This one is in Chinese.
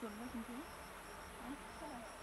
怎么？怎么？啊，再来。